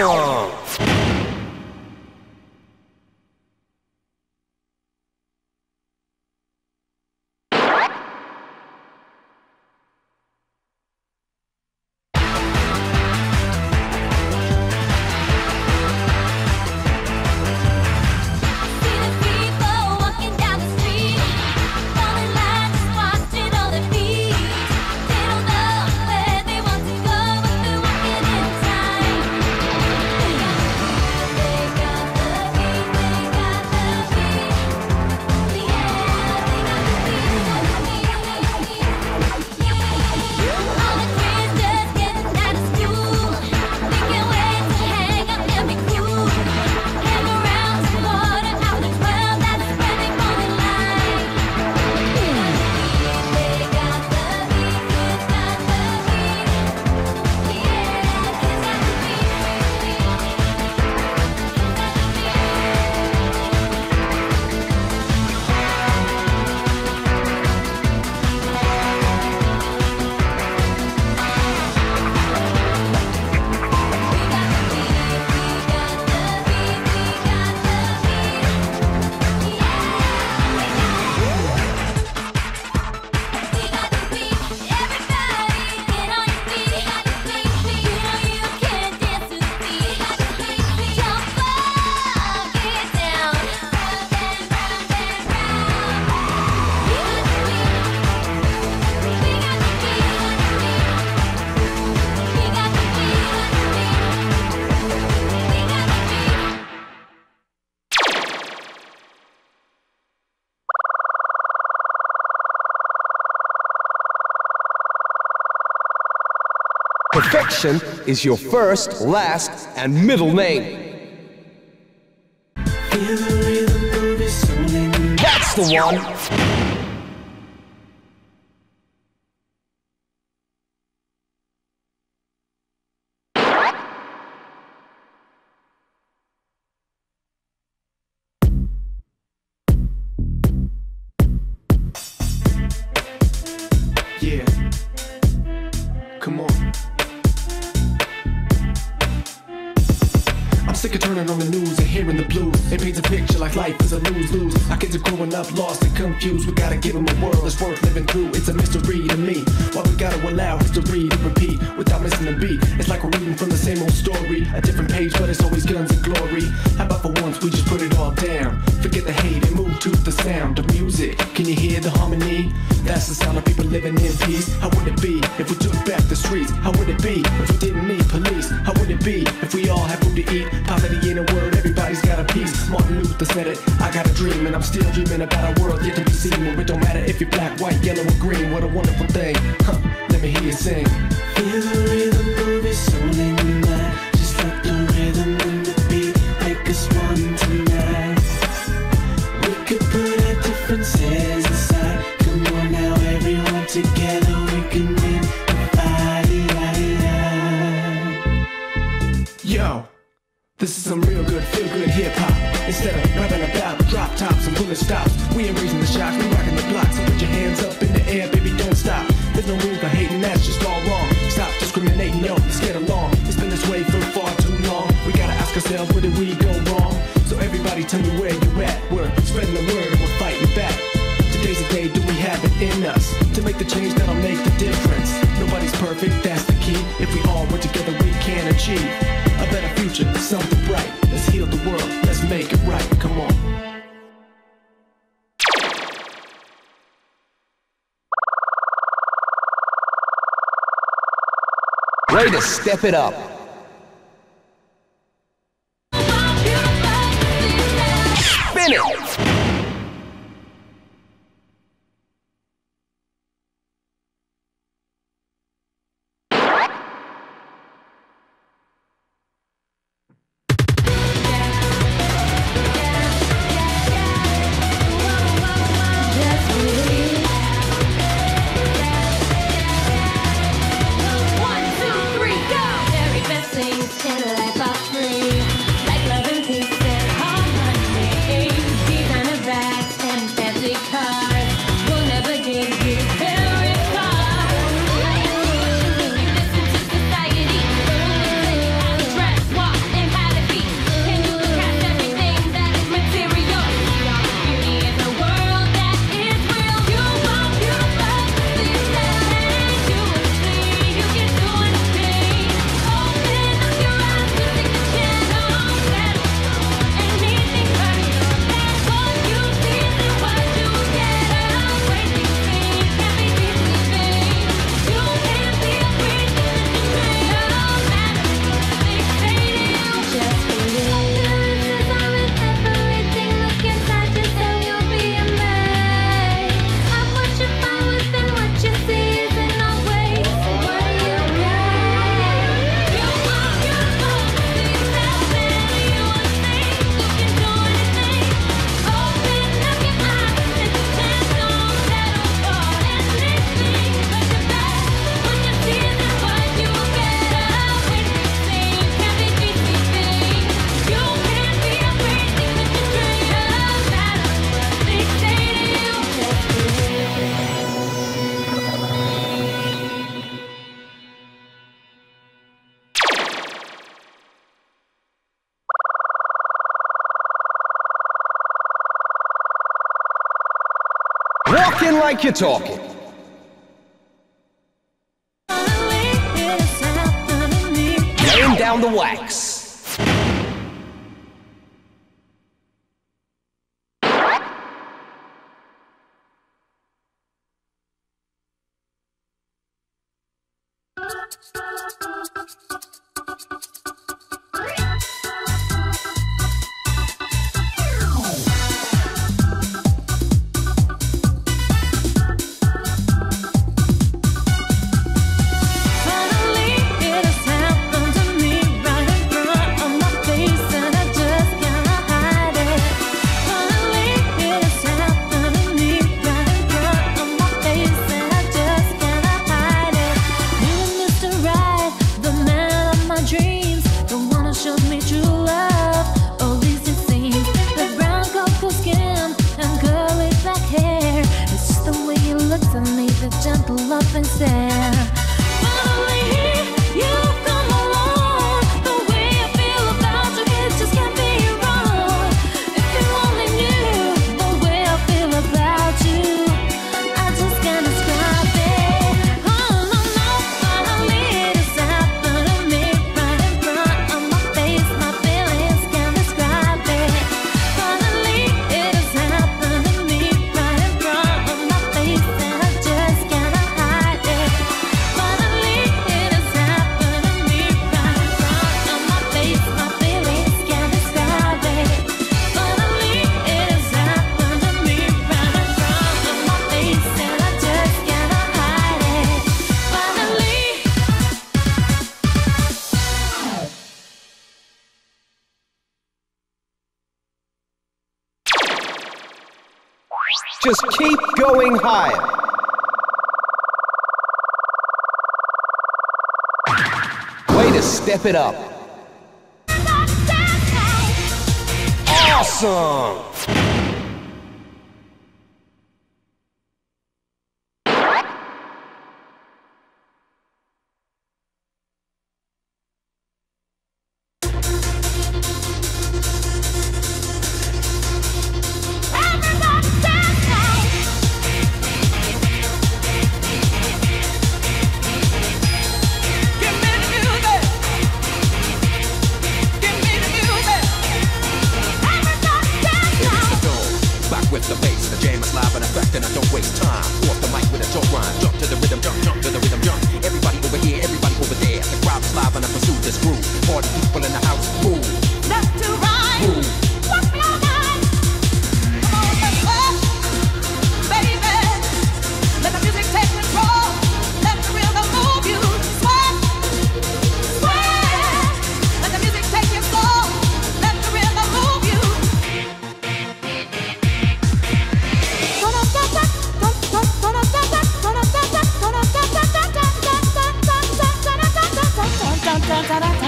awesome! Perfection is your first, last, and middle name. That's the one. Life is a lose-lose. Our kids are growing up lost and confused. We gotta give them a world that's worth living through. It's a mystery to me. Why we gotta allow history to repeat without missing a beat. It's like we're reading from the same old story. A different page, but it's always guns and glory. How about for once we just put it all down? Forget the hate and move to the sound of music. Can you hear the harmony? That's the sound of people living in peace. How would it be if we took back the streets? How would it be if we didn't I got a dream, and I'm still dreaming about a world yet to be seen. Where it don't matter if you're black, white, yellow, or green. What a wonderful thing. Huh, let me hear you sing. Feel the rhythm ask ourselves, where did we go wrong? So everybody tell me where you at. We're spreading the word and we're fighting back. Today's the day, do we have it in us to make the change that'll make the difference? Nobody's perfect, that's the key. If we all work together, we can achieve a better future, something bright. Let's heal the world, let's make it right. Come on. Way to step it up. like you're talking. Laying down the wax. Love and sand. Just keep going higher. Way to step it up. Awesome!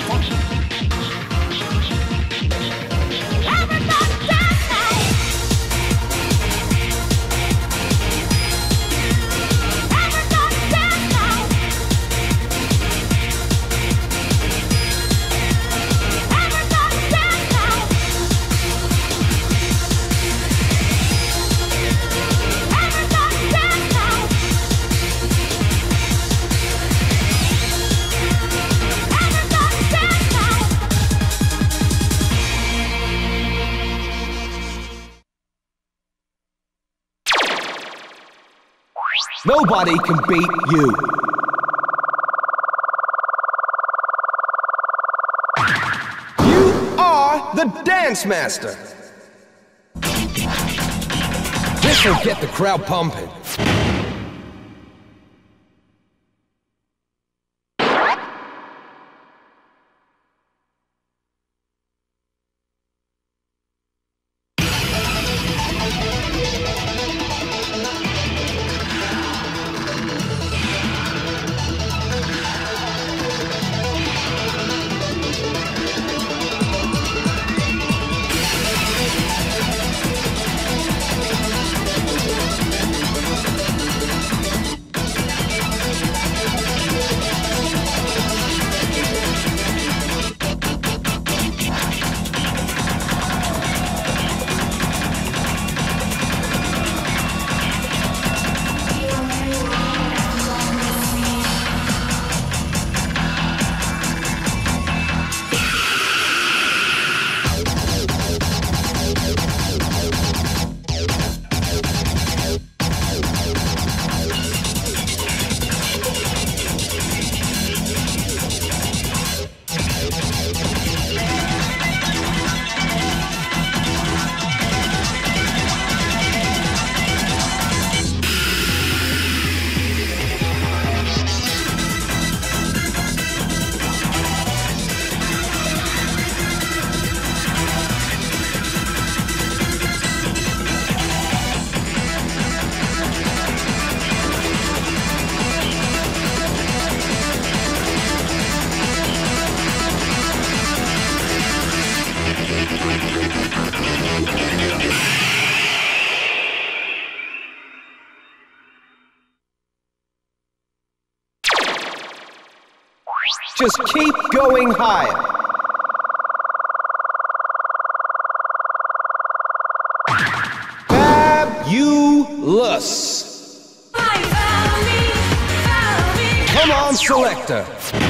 unfortunately. Nobody can beat you. You are the dance master. This will get the crowd pumping. going higher. Fabulous. Come on, selector.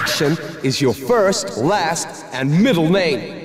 Action is your first, last, and middle name.